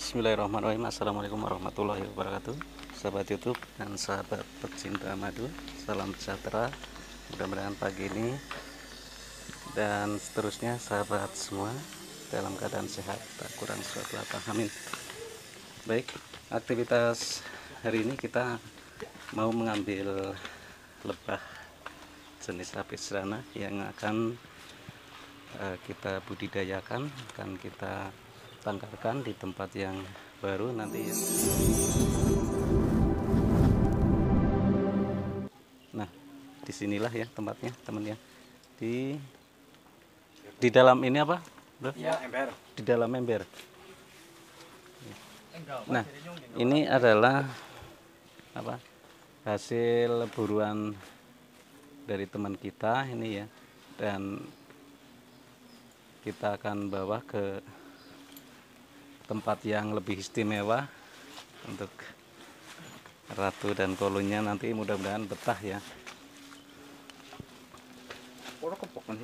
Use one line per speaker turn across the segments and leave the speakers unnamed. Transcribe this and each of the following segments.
Bismillahirrahmanirrahim. Assalamualaikum warahmatullahi wabarakatuh. Sahabat Youtube dan sahabat pecinta madu Salam sejahtera. Mudah-mudahan pagi ini Dan seterusnya sahabat semua Dalam keadaan sehat Tak kurang suatu apa. Amin. Baik aktivitas hari ini kita Mau mengambil lebah Jenis sapi serana Yang akan uh, kita budidayakan. Akan kita tangkarkan di tempat yang baru nanti ya. Nah, di sinilah ya tempatnya teman ya. Di di dalam ini apa? Bro?
Ya, ember.
Di dalam ember. Nah, ini adalah apa? Hasil buruan dari teman kita ini ya. Dan kita akan bawa ke tempat yang lebih istimewa untuk ratu dan kolunya nanti mudah-mudahan betah ya
kepok kan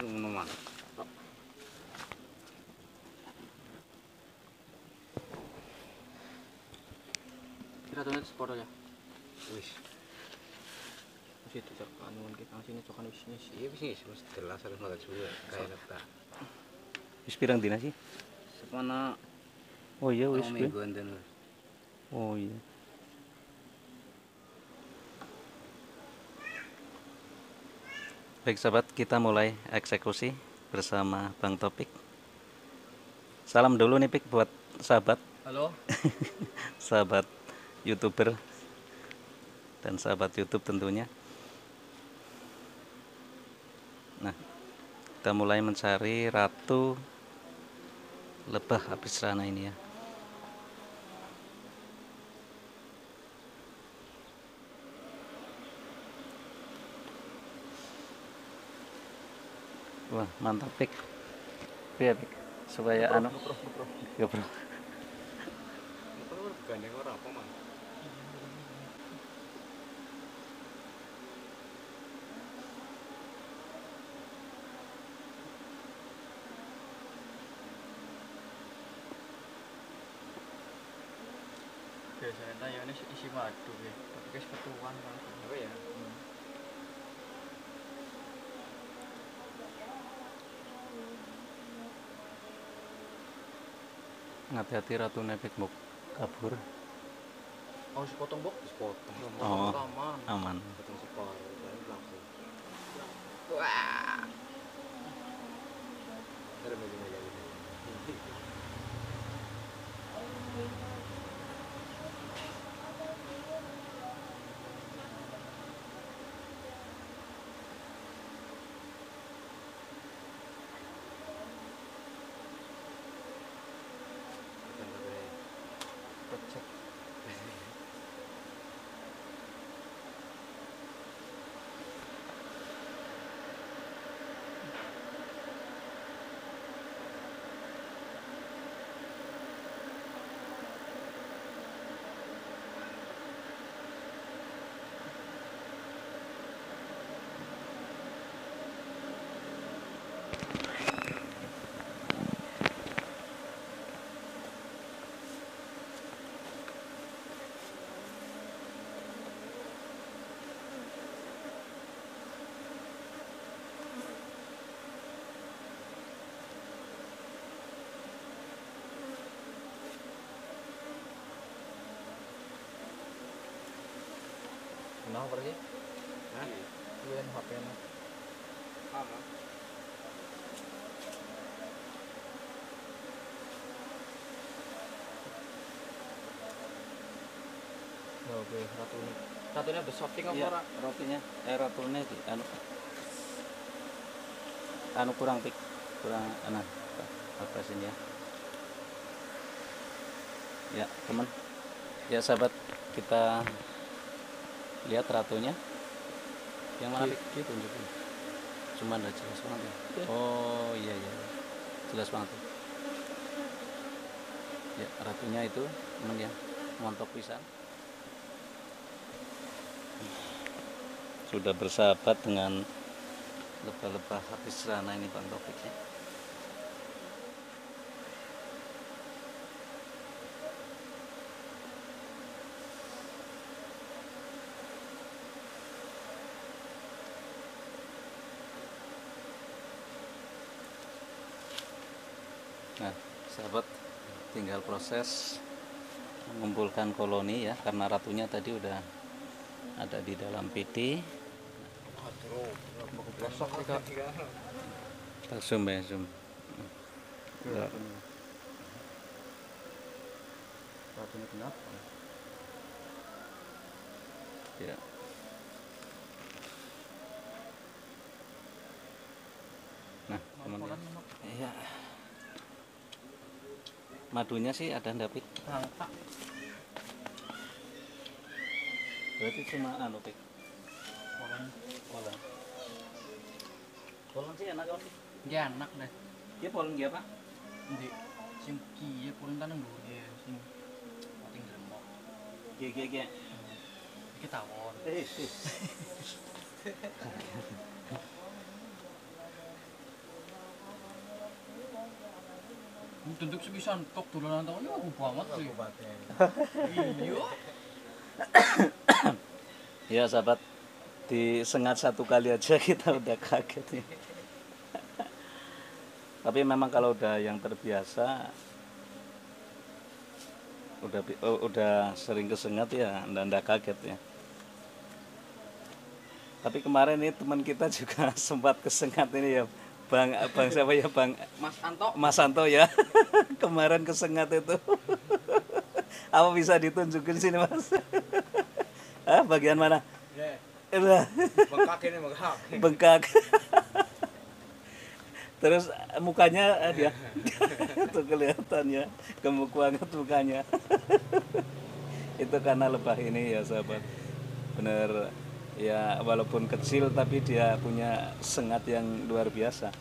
seporo ya.
Wis.
Wis itu cok anuan kita sini cok anu sih.
Iya wis jelas
wis pirang dina sih
Sepana
oh iya wis
enten.
oh iya baik sahabat kita mulai eksekusi bersama Bang Topik salam dulu nih Pik buat sahabat
Halo.
sahabat youtuber dan sahabat YouTube tentunya. Nah, kita mulai mencari ratu lebah habis rana ini ya. Wah, mantap pik. Iya, pik. Supaya anu. Ya, Bro.
Gandeng ora apa man.
Biasanya ya ini isi madu ya. Tapi kayak ketuan kan.
Apa ya?
Hati-hati ratu nepik mau kabur.
Oh, sepotong bok.
Wis potong.
Oh.
Aman.
Aman.
Potong separuh.
Wah. Kenapa pergi?
Hah?
Tuan HP nya.
Sama.
Ya oke, ratu ini. Ratunya besoting apa
Iya,
ora?
rotinya eh ratunya di anu anu kurang pik kurang anu apa sini ya ya teman ya sahabat kita lihat ratunya. Yang mana pik tunjukin. Cuman udah jelas banget ya.
Iya.
oh iya iya. Jelas banget tuh. ya ratunya itu teman ya montok pisan. Sudah bersahabat dengan lebah-lebah habis serana ini Bang Taufik Nah, sahabat tinggal proses mengumpulkan koloni ya karena ratunya tadi udah ada di dalam
kak.
Kita zoom ya, zoom. Ya.
Ratunya kenapa?
Ya. Nah, teman-teman. Iya. Madunya sih ada.
Angka.
Berarti cuma anu pik.
Kolan.
Kolang. Kolang sih enak kok.
Ya enak deh.
Dia polen dia apa?
Ndi sing kulen tanang dulu ya sing pating gremok.
G G G.
Iki tawon. Tentu sepisan kok dolanan tahun ini aku banget sih. Iya.
Ya sahabat, disengat satu kali aja kita udah kaget nih. Tapi memang kalau udah yang terbiasa, udah oh, udah sering kesengat ya, anda anda kaget ya. Tapi kemarin ini teman kita juga sempat kesengat ini ya, bang bang siapa ya bang
Mas Anto.
Mas Santo ya, kemarin kesengat itu. Apa bisa ditunjukin sini mas? ah, bagian mana?
Ya,
Lah,
bengkak ini bengkak.
bengkak terus mukanya eh, dia itu kelihatannya gemuk banget mukanya itu karena lebah ini ya sahabat bener ya walaupun kecil tapi dia punya sengat yang luar biasa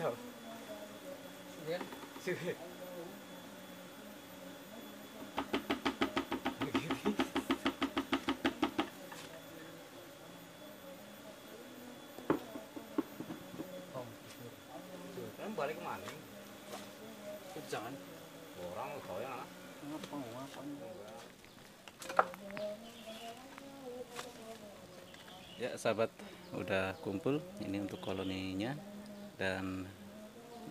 Oh,
Kan balik ke mana?
itu jangan.
Orang kau yang anak.
Ngapa ngapa?
ya sahabat udah kumpul ini untuk koloninya dan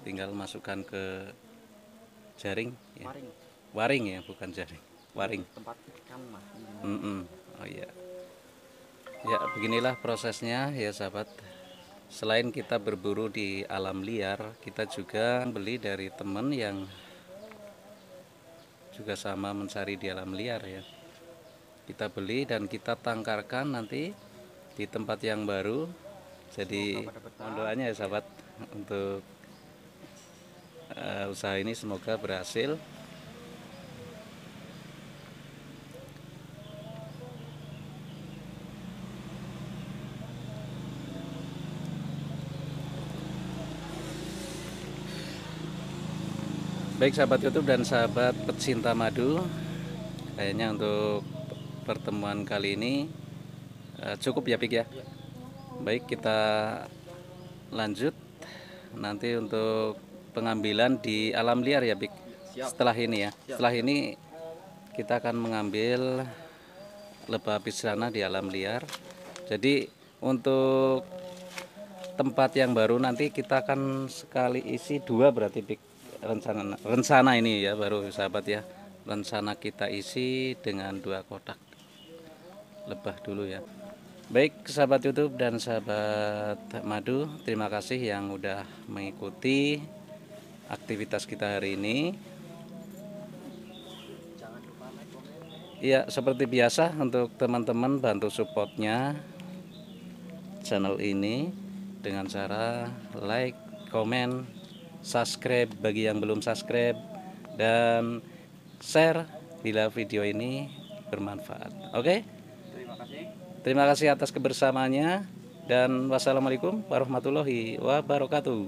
tinggal masukkan ke jaring ya.
Maring.
waring ya bukan jaring waring
Tempat kamu mas.
Mm-mm. Oh iya. Ya beginilah prosesnya ya sahabat. Selain kita berburu di alam liar, kita juga beli dari teman yang juga sama mencari di alam liar ya. Kita beli dan kita tangkarkan nanti di tempat yang baru. Jadi mohon doanya ya sahabat untuk eh, usaha ini semoga berhasil. Baik sahabat YouTube dan sahabat pecinta madu, kayaknya untuk pertemuan kali ini eh, cukup ya Pik ya. Baik kita lanjut nanti untuk pengambilan di alam liar ya Pik.
Siap.
Setelah ini ya. Setelah ini kita akan mengambil lebah pisana di alam liar. Jadi untuk tempat yang baru nanti kita akan sekali isi dua berarti Pik rencana rencana ini ya baru sahabat ya rencana kita isi dengan dua kotak lebah dulu ya baik sahabat YouTube dan sahabat madu terima kasih yang udah mengikuti aktivitas kita hari ini. Iya, seperti biasa untuk teman-teman bantu supportnya channel ini dengan cara like, komen, subscribe bagi yang belum subscribe dan share bila video ini bermanfaat. Oke?
Kasih.
Terima kasih atas kebersamaannya dan wassalamualaikum warahmatullahi wabarakatuh.